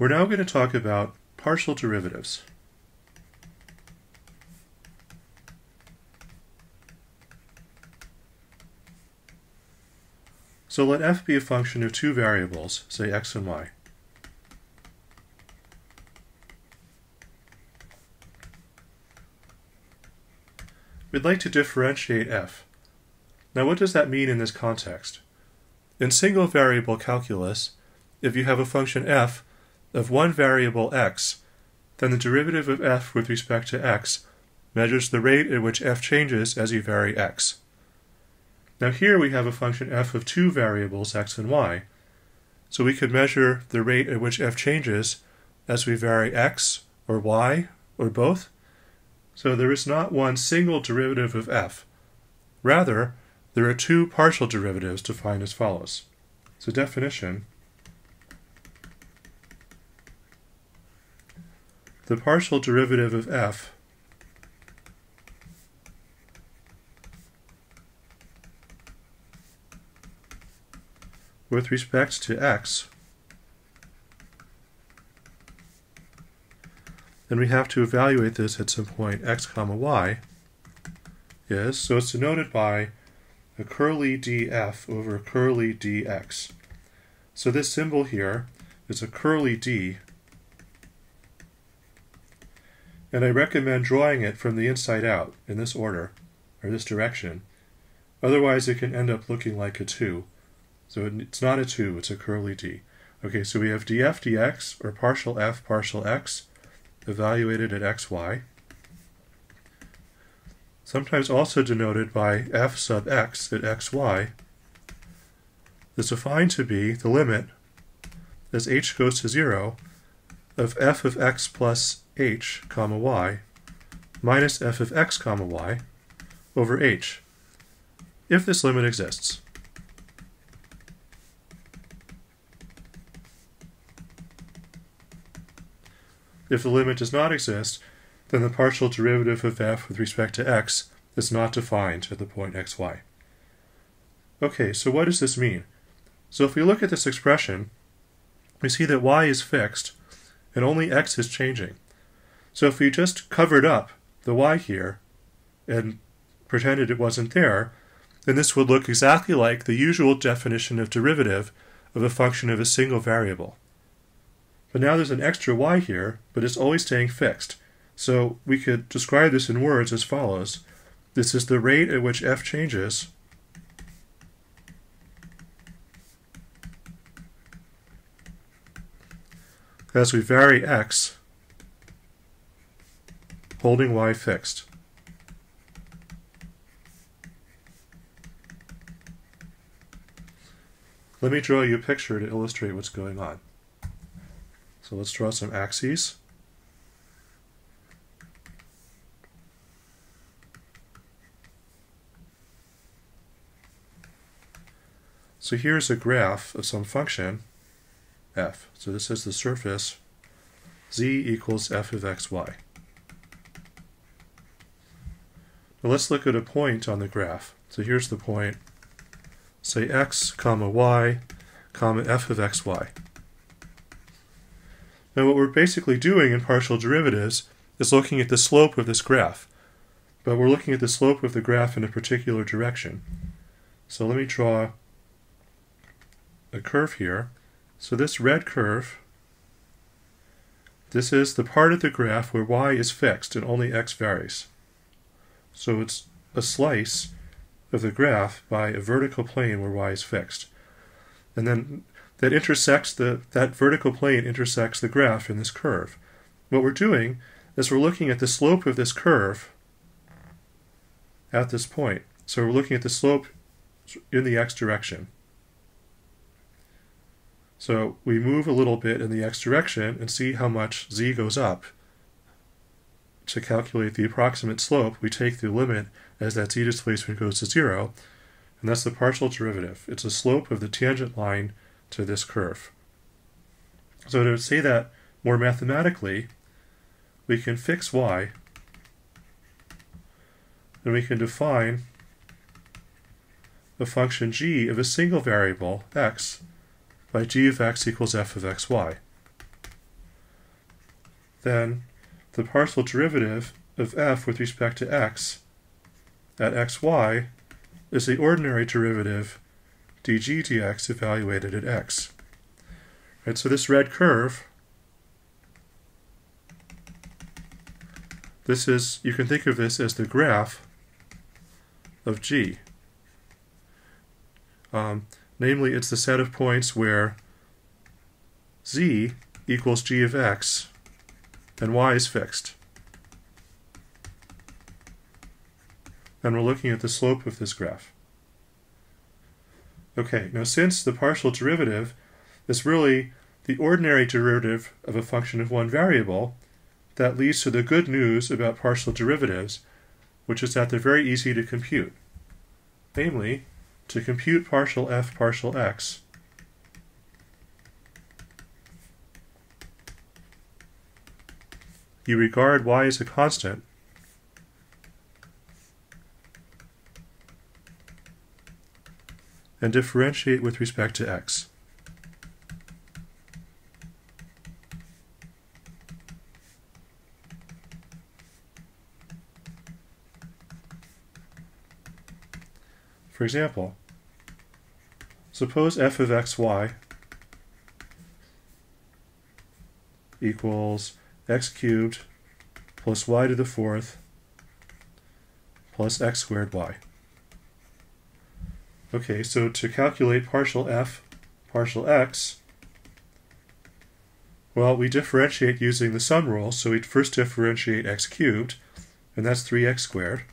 We're now going to talk about partial derivatives. So let f be a function of two variables, say x and y. We'd like to differentiate f. Now what does that mean in this context? In single variable calculus, if you have a function f of one variable x, then the derivative of f with respect to x measures the rate at which f changes as you vary x. Now here we have a function f of two variables x and y, so we could measure the rate at which f changes as we vary x or y or both. So there is not one single derivative of f. Rather, there are two partial derivatives defined as follows. So definition, the partial derivative of f. With respect to x, then we have to evaluate this at some point. X comma y, is, so it's denoted by a curly df over curly dx. So this symbol here is a curly d, and I recommend drawing it from the inside out in this order, or this direction. Otherwise it can end up looking like a 2. So it's not a 2, it's a curly d. Okay, so we have df dx, or partial f partial x, evaluated at xy. Sometimes also denoted by f sub x at xy, is defined to be the limit as h goes to 0 of f of x plus h comma y minus f of x comma y over h, if this limit exists. If the limit does not exist, then the partial derivative of f with respect to x is not defined at the point xy. Okay, so what does this mean? So if we look at this expression, we see that y is fixed and only x is changing. So if we just covered up the y here and pretended it wasn't there, then this would look exactly like the usual definition of derivative of a function of a single variable. But now there's an extra y here, but it's always staying fixed. So we could describe this in words as follows. This is the rate at which f changes as we vary x, holding y fixed. Let me draw you a picture to illustrate what's going on. So let's draw some axes. So here's a graph of some function, f. So this is the surface z equals f of xy. Now let's look at a point on the graph. So here's the point, say x comma y comma f of xy. Now what we're basically doing in partial derivatives is looking at the slope of this graph. But we're looking at the slope of the graph in a particular direction. So let me draw a curve here. So this red curve, this is the part of the graph where y is fixed and only x varies. So it's a slice of the graph by a vertical plane where y is fixed. And then that intersects the that vertical plane intersects the graph in this curve. What we're doing is we're looking at the slope of this curve at this point. So we're looking at the slope in the x direction. So we move a little bit in the x direction and see how much z goes up. To calculate the approximate slope, we take the limit as that z displacement goes to zero, and that's the partial derivative. It's the slope of the tangent line to this curve. So to say that more mathematically, we can fix y, and we can define the function g of a single variable, x, by g of x equals f of xy. then the partial derivative of f with respect to x at xy is the ordinary derivative dg dx evaluated at x. Right, so this red curve, this is, you can think of this as the graph of g. Um, namely, it's the set of points where z equals g of x and y is fixed. And we're looking at the slope of this graph. Okay, now since the partial derivative is really the ordinary derivative of a function of one variable, that leads to the good news about partial derivatives, which is that they're very easy to compute. Namely, to compute partial f partial x, you regard y as a constant and differentiate with respect to x. For example, suppose f of xy equals x cubed plus y to the fourth plus x squared y. Okay, so to calculate partial f partial x, well, we differentiate using the sum rule, so we first differentiate x cubed, and that's 3x squared.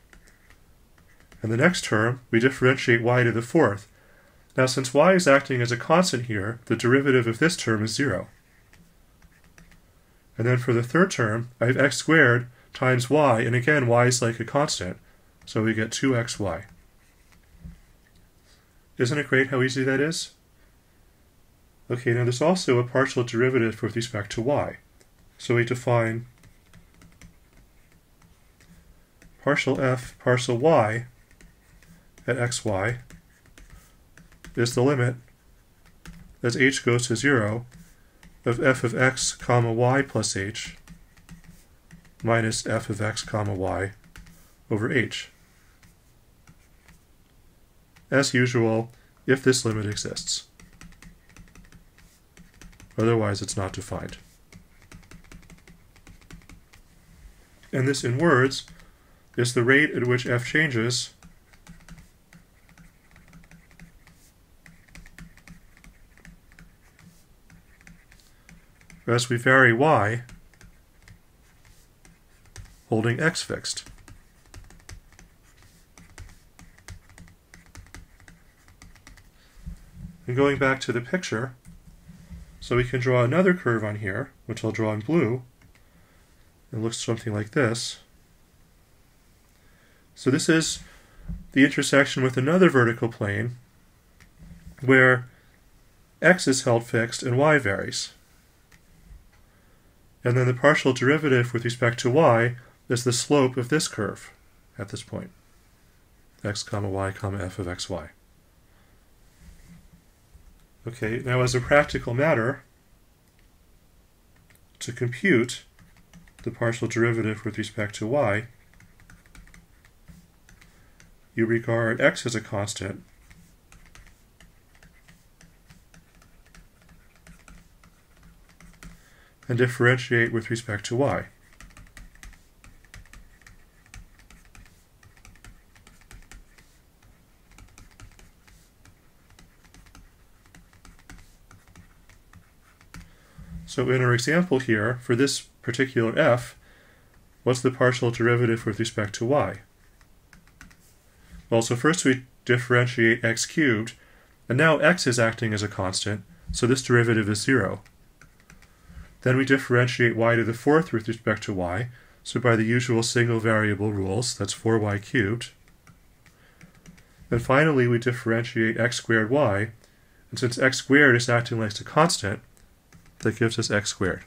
And the next term, we differentiate y to the fourth. Now, since y is acting as a constant here, the derivative of this term is 0. And then for the third term, I have x squared times y, and again, y is like a constant, so we get 2xy. Isn't it great how easy that is? Okay, now there's also a partial derivative with respect to y. So we define partial f partial y at xy is the limit as h goes to 0 of f of x comma y plus h minus f of x comma y over h. As usual, if this limit exists. Otherwise, it's not defined. And this in words is the rate at which f changes as we vary y, holding x fixed. And going back to the picture, so we can draw another curve on here, which I'll draw in blue. It looks something like this. So this is the intersection with another vertical plane where x is held fixed and y varies. And then the partial derivative with respect to y is the slope of this curve at this point, x comma y comma f of xy. Okay, now as a practical matter, to compute the partial derivative with respect to y, you regard x as a constant and differentiate with respect to y. So in our example here, for this particular f, what's the partial derivative with respect to y? Well, so first we differentiate x cubed, and now x is acting as a constant, so this derivative is 0. Then we differentiate y to the fourth with respect to y, so by the usual single variable rules, that's 4y cubed. Then finally we differentiate x squared y, and since x squared is acting like a constant, that gives us x squared.